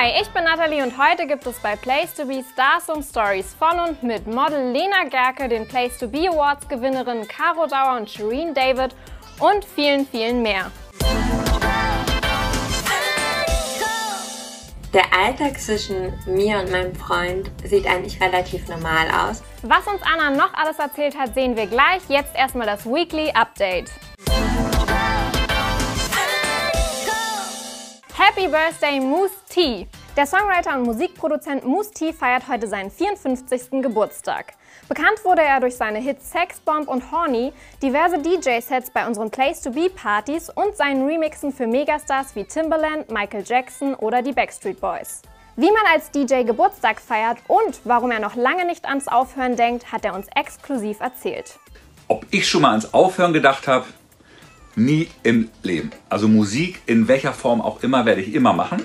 Hi, ich bin Nathalie und heute gibt es bei Place to Be Stars und Stories von und mit Model Lena Gerke, den Place to Be Awards Gewinnerinnen Caro Dauer und Shireen David und vielen, vielen mehr. Der Alltag zwischen mir und meinem Freund sieht eigentlich relativ normal aus. Was uns Anna noch alles erzählt hat, sehen wir gleich. Jetzt erstmal das Weekly Update. Happy Birthday Moose T! Der Songwriter und Musikproduzent Moose T feiert heute seinen 54. Geburtstag. Bekannt wurde er durch seine Hits Sex Bomb und Horny, diverse DJ-Sets bei unseren Place-to-Be-Partys und seinen Remixen für Megastars wie Timbaland, Michael Jackson oder die Backstreet Boys. Wie man als DJ Geburtstag feiert und warum er noch lange nicht ans Aufhören denkt, hat er uns exklusiv erzählt. Ob ich schon mal ans Aufhören gedacht habe? Nie im Leben. Also Musik in welcher Form auch immer werde ich immer machen.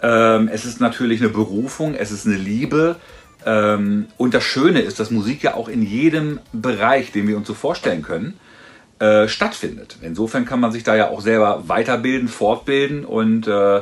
Ähm, es ist natürlich eine Berufung, es ist eine Liebe. Ähm, und das Schöne ist, dass Musik ja auch in jedem Bereich, den wir uns so vorstellen können, äh, stattfindet. Insofern kann man sich da ja auch selber weiterbilden, fortbilden und äh,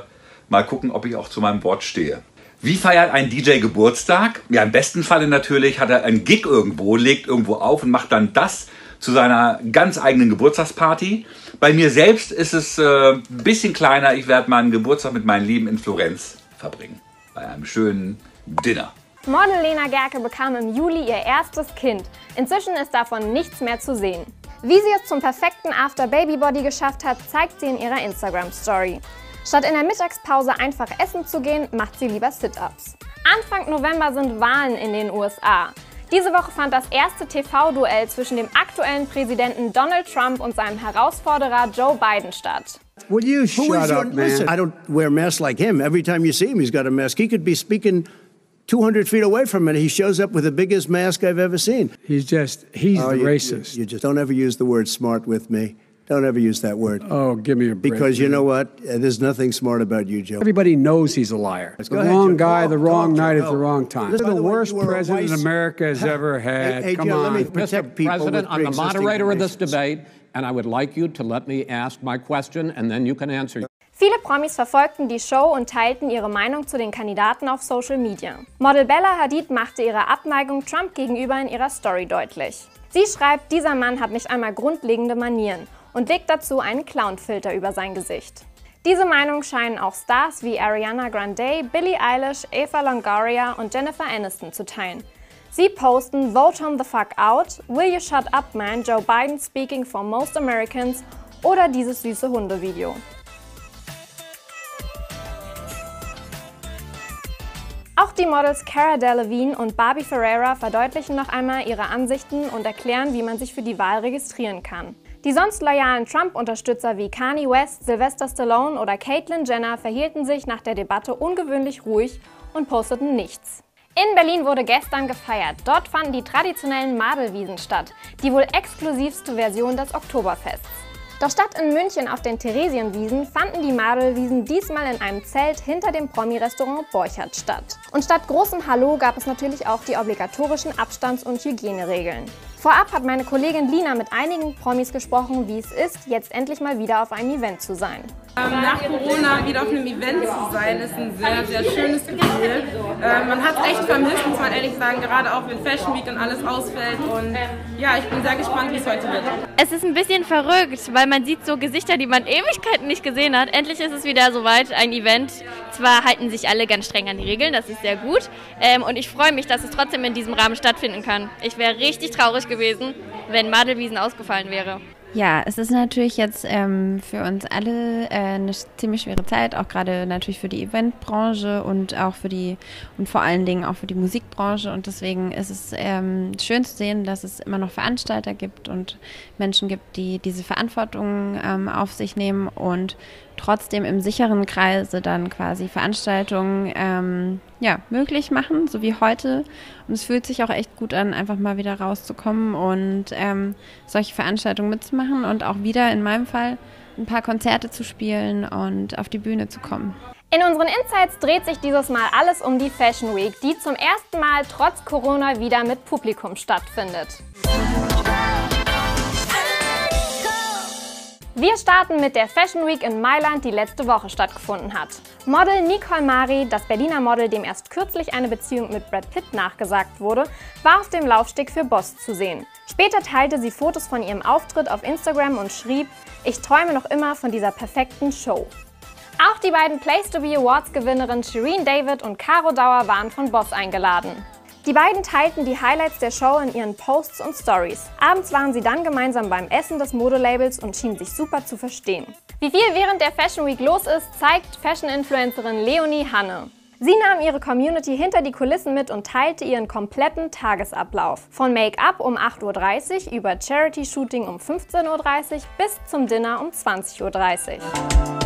mal gucken, ob ich auch zu meinem Wort stehe. Wie feiert ein DJ Geburtstag? Ja, im besten Falle natürlich hat er einen Gig irgendwo, legt irgendwo auf und macht dann das, zu seiner ganz eigenen Geburtstagsparty. Bei mir selbst ist es äh, ein bisschen kleiner. Ich werde meinen Geburtstag mit meinen Lieben in Florenz verbringen. Bei einem schönen Dinner. Model Lena Gerke bekam im Juli ihr erstes Kind. Inzwischen ist davon nichts mehr zu sehen. Wie sie es zum perfekten After-Baby-Body geschafft hat, zeigt sie in ihrer Instagram-Story. Statt in der Mittagspause einfach essen zu gehen, macht sie lieber Sit-Ups. Anfang November sind Wahlen in den USA. Diese Woche fand das erste TV-Duell zwischen dem aktuellen Präsidenten Donald Trump und seinem Herausforderer Joe Biden statt. Will you shut up, man? Listen, I don't wear a mask like him. Every time you see him, he's got a mask. He could be speaking 200 feet away from it. He shows up with the biggest mask I've ever seen. He's just, he's oh, the you, racist. You, you just don't ever use the word smart with me. Don't ever use that word. Oh, give me a break. Because you know what? Uh, there's nothing smart about you, Joe. Everybody knows he's a liar. Let's the wrong ahead, guy, the wrong night at the wrong time. This is the, worst president America has ever had. Hey, hey Come Joe, on. Mr. President, I'm the moderator of this debate, and I would like you to let me ask my question, and then you can answer. Viele Promis verfolgten die Show und teilten ihre Meinung zu den Kandidaten auf Social Media. Model Bella Hadid machte ihre Abneigung Trump gegenüber in ihrer Story deutlich. Sie schreibt, dieser Mann hat nicht einmal grundlegende Manieren und legt dazu einen Clownfilter über sein Gesicht. Diese Meinung scheinen auch Stars wie Ariana Grande, Billie Eilish, Eva Longoria und Jennifer Aniston zu teilen. Sie posten Vote on the fuck out, Will you shut up man, Joe Biden speaking for most Americans oder dieses süße Hundevideo. Auch die Models Cara Delevingne und Barbie Ferreira verdeutlichen noch einmal ihre Ansichten und erklären, wie man sich für die Wahl registrieren kann. Die sonst loyalen Trump-Unterstützer wie Kanye West, Sylvester Stallone oder Caitlyn Jenner verhielten sich nach der Debatte ungewöhnlich ruhig und posteten nichts. In Berlin wurde gestern gefeiert. Dort fanden die traditionellen Madelwiesen statt, die wohl exklusivste Version des Oktoberfests. Doch statt in München auf den Theresienwiesen fanden die Madelwiesen diesmal in einem Zelt hinter dem Promi-Restaurant Borchardt statt. Und statt großem Hallo gab es natürlich auch die obligatorischen Abstands- und Hygieneregeln. Vorab hat meine Kollegin Lina mit einigen Promis gesprochen, wie es ist, jetzt endlich mal wieder auf einem Event zu sein. Ähm, nach Corona wieder auf einem Event zu sein, ist ein sehr, sehr schönes Gefühl. Ähm, man hat es echt vermisst, muss man ehrlich sagen, gerade auch wenn Fashion Week und alles ausfällt. Und ja, ich bin sehr gespannt, wie es heute wird. Es ist ein bisschen verrückt, weil man sieht so Gesichter, die man Ewigkeiten nicht gesehen hat. Endlich ist es wieder soweit, ein Event. Zwar halten sich alle ganz streng an die Regeln, das ist sehr gut. Ähm, und ich freue mich, dass es trotzdem in diesem Rahmen stattfinden kann. Ich wäre richtig traurig gewesen gewesen, wenn Madelwiesen ausgefallen wäre. Ja, es ist natürlich jetzt ähm, für uns alle äh, eine ziemlich schwere Zeit, auch gerade natürlich für die Eventbranche und auch für die und vor allen Dingen auch für die Musikbranche. Und deswegen ist es ähm, schön zu sehen, dass es immer noch Veranstalter gibt und Menschen gibt, die diese Verantwortung ähm, auf sich nehmen und trotzdem im sicheren Kreise dann quasi Veranstaltungen ähm, ja, möglich machen, so wie heute. Und es fühlt sich auch echt gut an, einfach mal wieder rauszukommen und ähm, solche Veranstaltungen mitzumachen und auch wieder in meinem Fall ein paar Konzerte zu spielen und auf die Bühne zu kommen. In unseren Insights dreht sich dieses Mal alles um die Fashion Week, die zum ersten Mal trotz Corona wieder mit Publikum stattfindet. Wir starten mit der Fashion Week in Mailand, die letzte Woche stattgefunden hat. Model Nicole Mari, das Berliner Model, dem erst kürzlich eine Beziehung mit Brad Pitt nachgesagt wurde, war auf dem Laufsteg für Boss zu sehen. Später teilte sie Fotos von ihrem Auftritt auf Instagram und schrieb, ich träume noch immer von dieser perfekten Show. Auch die beiden Place to Be Awards Gewinnerinnen Shireen David und Caro Dauer waren von Boss eingeladen. Die beiden teilten die Highlights der Show in ihren Posts und Stories. Abends waren sie dann gemeinsam beim Essen des Modelabels und schienen sich super zu verstehen. Wie viel während der Fashion Week los ist, zeigt Fashion-Influencerin Leonie Hanne. Sie nahm ihre Community hinter die Kulissen mit und teilte ihren kompletten Tagesablauf. Von Make-up um 8.30 Uhr über Charity-Shooting um 15.30 Uhr bis zum Dinner um 20.30 Uhr.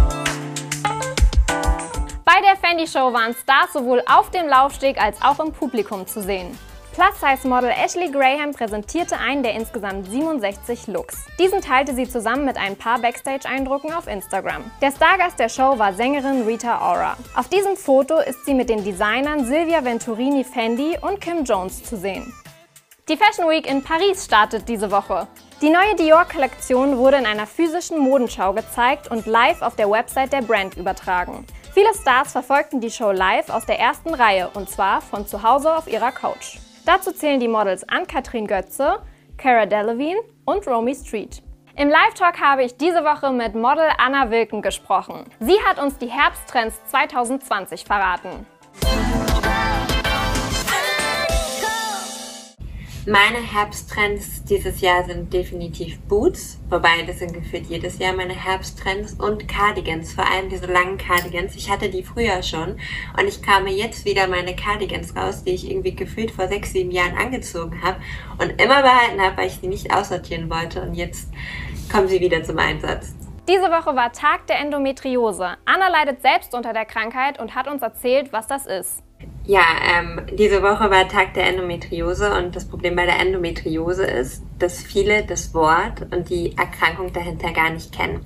Der Fendi Show waren Stars sowohl auf dem Laufsteg als auch im Publikum zu sehen. Plus-Size-Model Ashley Graham präsentierte einen der insgesamt 67 Looks. Diesen teilte sie zusammen mit ein paar Backstage-Eindrücken auf Instagram. Der Stargast der Show war Sängerin Rita Ora. Auf diesem Foto ist sie mit den Designern Silvia Venturini Fendi und Kim Jones zu sehen. Die Fashion Week in Paris startet diese Woche. Die neue Dior-Kollektion wurde in einer physischen Modenschau gezeigt und live auf der Website der Brand übertragen. Viele Stars verfolgten die Show live aus der ersten Reihe und zwar von zu Hause auf ihrer Couch. Dazu zählen die Models Ann-Kathrin Götze, Cara Delevingne und Romy Street. Im Live-Talk habe ich diese Woche mit Model Anna Wilken gesprochen. Sie hat uns die Herbsttrends 2020 verraten. Meine Herbsttrends dieses Jahr sind definitiv Boots, wobei das sind gefühlt jedes Jahr meine Herbsttrends und Cardigans, vor allem diese langen Cardigans. Ich hatte die früher schon und ich kam mir jetzt wieder meine Cardigans raus, die ich irgendwie gefühlt vor sechs, sieben Jahren angezogen habe und immer behalten habe, weil ich sie nicht aussortieren wollte und jetzt kommen sie wieder zum Einsatz. Diese Woche war Tag der Endometriose. Anna leidet selbst unter der Krankheit und hat uns erzählt, was das ist. Ja, ähm, diese Woche war Tag der Endometriose und das Problem bei der Endometriose ist, dass viele das Wort und die Erkrankung dahinter gar nicht kennen.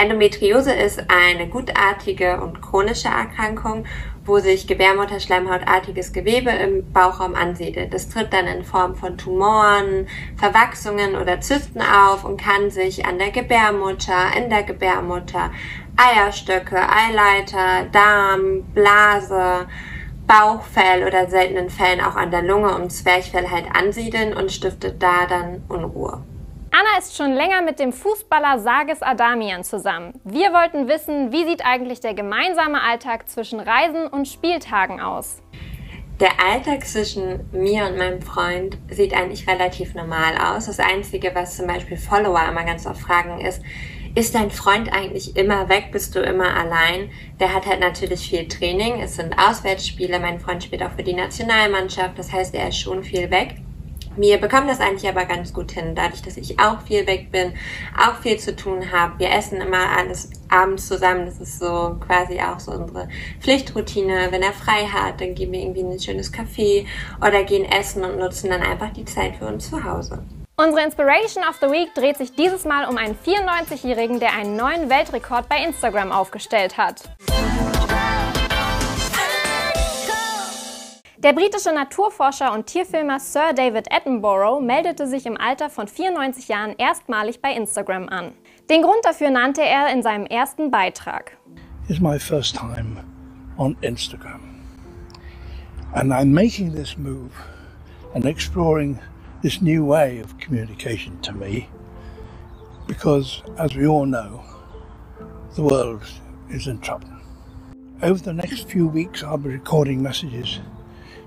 Endometriose ist eine gutartige und chronische Erkrankung, wo sich Gebärmutterschleimhautartiges Gewebe im Bauchraum ansiedelt. Das tritt dann in Form von Tumoren, Verwachsungen oder Zysten auf und kann sich an der Gebärmutter, in der Gebärmutter, Eierstöcke, Eileiter, Darm, Blase, Bauchfell oder seltenen Fällen auch an der Lunge und Zwerchfell halt ansiedeln und stiftet da dann Unruhe. Anna ist schon länger mit dem Fußballer Sages Adamian zusammen. Wir wollten wissen, wie sieht eigentlich der gemeinsame Alltag zwischen Reisen und Spieltagen aus? Der Alltag zwischen mir und meinem Freund sieht eigentlich relativ normal aus. Das Einzige, was zum Beispiel Follower immer ganz oft fragen, ist, ist dein Freund eigentlich immer weg? Bist du immer allein? Der hat halt natürlich viel Training. Es sind Auswärtsspiele. Mein Freund spielt auch für die Nationalmannschaft. Das heißt, er ist schon viel weg. Wir bekommen das eigentlich aber ganz gut hin, dadurch, dass ich auch viel weg bin, auch viel zu tun habe. Wir essen immer alles abends zusammen. Das ist so quasi auch so unsere Pflichtroutine. Wenn er frei hat, dann gehen wir irgendwie in ein schönes Café oder gehen essen und nutzen dann einfach die Zeit für uns zu Hause. Unsere Inspiration of the Week dreht sich dieses Mal um einen 94-Jährigen, der einen neuen Weltrekord bei Instagram aufgestellt hat. Der britische Naturforscher und Tierfilmer Sir David Attenborough meldete sich im Alter von 94 Jahren erstmalig bei Instagram an. Den Grund dafür nannte er in seinem ersten Beitrag. It's my first time on Instagram. And I'm making this move and exploring this new way of communication to me because, as we all know, the world is in trouble. Over the next few weeks, I'll be recording messages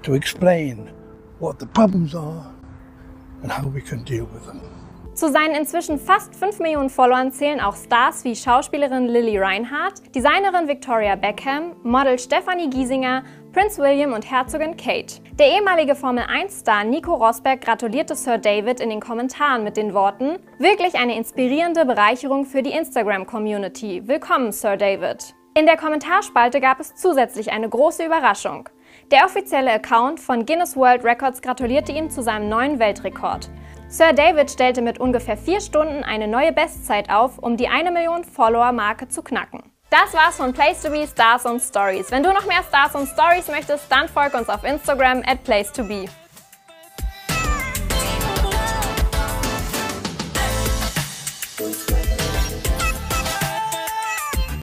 to explain what the problems are and how we can deal with them. Zu seinen inzwischen fast 5 Millionen Followern zählen auch Stars wie Schauspielerin Lily Reinhardt, Designerin Victoria Beckham, Model Stephanie Giesinger, Prince William und Herzogin Kate. Der ehemalige Formel-1-Star Nico Rosberg gratulierte Sir David in den Kommentaren mit den Worten: Wirklich eine inspirierende Bereicherung für die Instagram-Community. Willkommen, Sir David. In der Kommentarspalte gab es zusätzlich eine große Überraschung. Der offizielle Account von Guinness World Records gratulierte ihm zu seinem neuen Weltrekord. Sir David stellte mit ungefähr vier Stunden eine neue Bestzeit auf, um die 1 Million Follower-Marke zu knacken. Das war's von Place to Be Stars und Stories. Wenn du noch mehr Stars und Stories möchtest, dann folg uns auf Instagram at Place to Be.